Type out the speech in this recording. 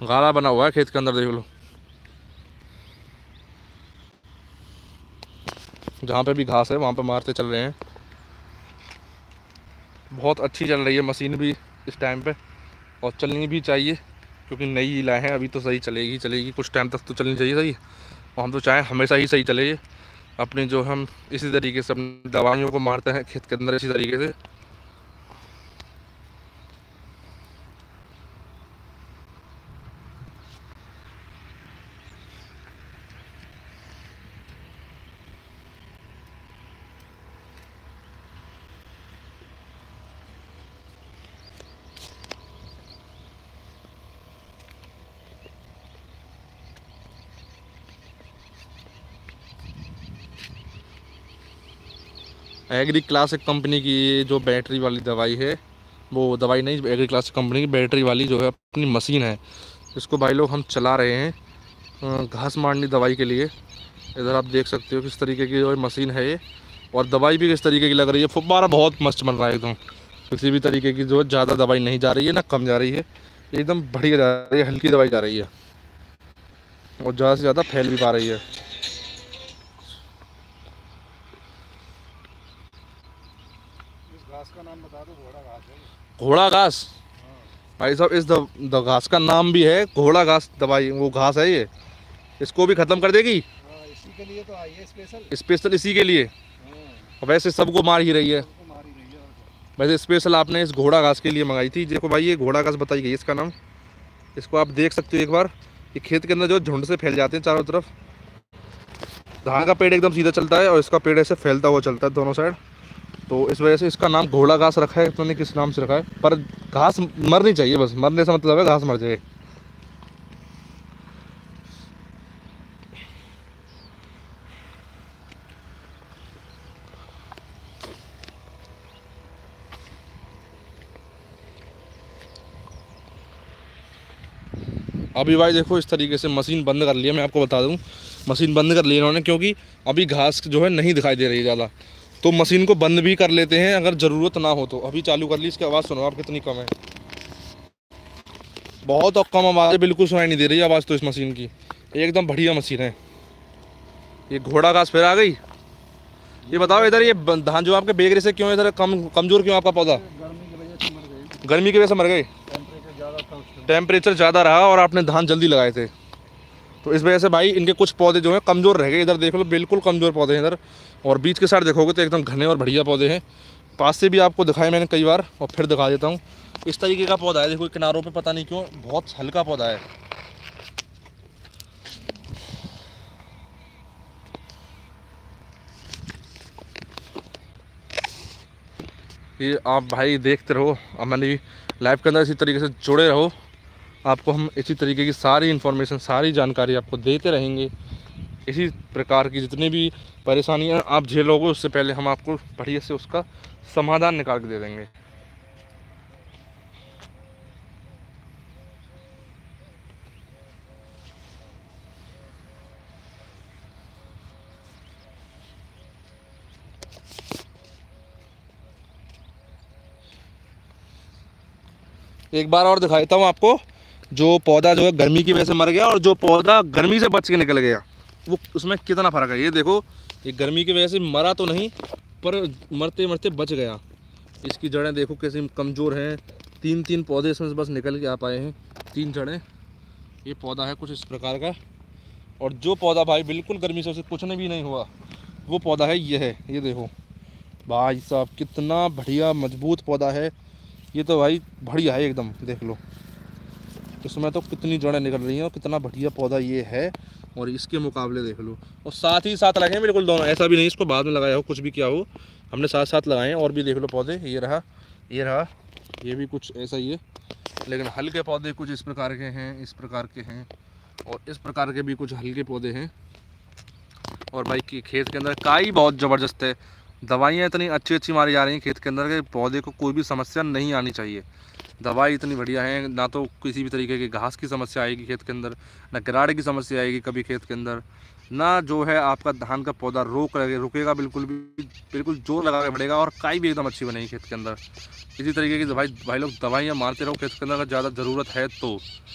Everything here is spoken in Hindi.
गाला बना हुआ है खेत के अंदर, देख लो। जहाँ पे भी घास है, वहाँ पे मारते चल रहे हैं। बहुत अच्छी चल रही है मशीन भी इस टाइम पे, और चलनी भी चाहिए, क्योंकि नई लाए हैं, अभी तो सही चलेगी चलेगी। कुछ टाइम तक तो चलनी चाहिए, सही। और हम तो चाहें हमेशा ही सही चले अपने जो हम इसी तरीके से अपनी दवाइयों को मारते हैं खेत के अंदर इसी तरीके से। एग्री क्लासिक कंपनी की जो बैटरी वाली दवाई है, वो दवाई नहीं एग्री क्लासिक कंपनी की बैटरी वाली जो है, अपनी मशीन है। इसको भाई लोग हम चला रहे हैं घास मारनी दवाई के लिए। इधर आप देख सकते हो किस तरीके की जो मशीन है ये, और दवाई भी किस तरीके की लग रही है। फुब्बारा बहुत मस्त बन रहा है एकदम। किसी भी तरीके की जो ज़्यादा दवाई नहीं जा रही है, ना कम जा रही है। एकदम बढ़िया जा रही है, हल्की दवाई जा रही है। और ज़्यादा से ज़्यादा फैल भी पा रही है। घास का नाम बता दो घोड़ा घास है घोड़ा घास? भाई साहब इस द घास का नाम भी है घोड़ा घास दवाई वो घास है ये। इसको भी ख़त्म कर देगी? हाँ, इसी के लिए तो आई है स्पेशल स्पेशल इसी के लिए? हाँ, वैसे सबको मार ही रही है। ही है वैसे स्पेशल आपने इस घोड़ा घास के लिए मंगाई थी। देखो भाई ये घोड़ा घास बताई गई इसका नाम। इसको आप देख सकते हो एक बार। ये खेत के अंदर जो झुंड से फैल जाते हैं चारों तरफ़। धान का पेड़ एकदम सीधा चलता है और इसका पेड़ ऐसे फैलता हुआ चलता है दोनों साइड। तो इस वजह से इसका नाम घोड़ा घास रखा है नहीं किस नाम से रखा है, पर घास मरनी चाहिए बस, मरने से मतलब है घास मर जाए। अभी भाई देखो, इस तरीके से मशीन बंद कर लिया, मैं आपको बता दूँ, मशीन बंद कर ली इन्होंने, क्योंकि अभी घास जो है नहीं दिखाई दे रही ज़्यादा। तो मशीन को बंद भी कर लेते हैं अगर ज़रूरत ना हो तो। अभी चालू कर ली इसकी आवाज़ सुनो आप कितनी कम है? बहुत कम आवाज़ बिल्कुल सुनाई नहीं दे रही आवाज़ तो इस मशीन की। एकदम बढ़िया मशीन है। ये घोड़ा घास फिर आ गई? ये बताओ इधर ये धान जो आपके बेगरे से क्यों इधर कम कमज़ोर क्यों आपका पौधा? गर्मी की वजह से मर गए टेम्परेचर ज़्यादा रहा और आपने धान जल्दी लगाए थे। तो इस वजह से भाई इनके कुछ पौधे जो हैं कमज़ोर रह गए। इधर देख लो, बिल्कुल कमज़ोर पौधे हैं इधर। और बीच के साइड देखोगे तो एकदम घने और बढ़िया पौधे हैं। पास से भी आपको दिखाए मैंने कई बार, और फिर दिखा देता हूँ। इस तरीके का पौधा है, देखो किनारों पर पता नहीं क्यों बहुत हल्का पौधा है। ये आप भाई देखते रहो हमारी लाइफ के अंदर इसी तरीके से जुड़े रहो। आपको हम इसी तरीके की सारी इन्फॉर्मेशन सारी जानकारी आपको देते रहेंगे। इसी प्रकार की जितनी भी परेशानियाँ आप झेलोगे उससे पहले हम आपको बढ़िया से उसका समाधान निकाल के दे देंगे। एक बार और दिखाता हूँ आपको। जो पौधा जो है गर्मी की वजह से मर गया और जो पौधा गर्मी से बच के निकल गया, वो उसमें कितना फ़र्क है? ये देखो, ये गर्मी की वजह से मरा तो नहीं, पर मरते मरते बच गया। इसकी जड़ें देखो कैसे कमज़ोर हैं। तीन तीन पौधे इसमें से बस निकल के आ पाए हैं। तीन जड़ें। ये पौधा है कुछ इस प्रकार का। और जो पौधा भाई बिल्कुल गर्मी से, उसे कुछ नहीं भी नहीं हुआ, वो पौधा है ये है। ये देखो, भाई साहब कितना बढ़िया मज़बूत पौधा है। ये तो भाई बढ़िया है एकदम, देख लो। इसमें तो कितनी जड़ें निकल रही हैं और कितना बढ़िया पौधा ये है और इसके मुकाबले देख लो। और साथ ही साथ लगे बिल्कुल दोनों, ऐसा भी नहीं इसको बाद में लगाया हो, कुछ भी किया हो, हमने साथ साथ लगाए और भी देख लो पौधे, ये रहा ये रहा, ये भी कुछ ऐसा ही है। लेकिन हल्के पौधे कुछ इस प्रकार के हैं, इस प्रकार के हैं और इस प्रकार के भी कुछ हल्के पौधे हैं। और भाई की खेत के अंदर काई बहुत ज़बरदस्त है। दवाइयाँ इतनी अच्छी अच्छी मारी जा रही हैं खेत के अंदर के पौधे को कोई भी समस्या नहीं आनी चाहिए। दवाई इतनी बढ़िया है, ना तो किसी भी तरीके की घास की समस्या आएगी खेत के अंदर, ना किराड़े की समस्या आएगी कभी खेत के अंदर, ना जो है आपका धान का पौधा रोक लगे रुकेगा बिल्कुल भी, बिल्कुल ज़ोर लगा के बढ़ेगा और काई भी एकदम अच्छी बनेगी खेत के अंदर। इसी तरीके की भाई भाई लोग दवाइयाँ मारते रहो, खेत के अंदर अगर ज़्यादा ज़रूरत है तो।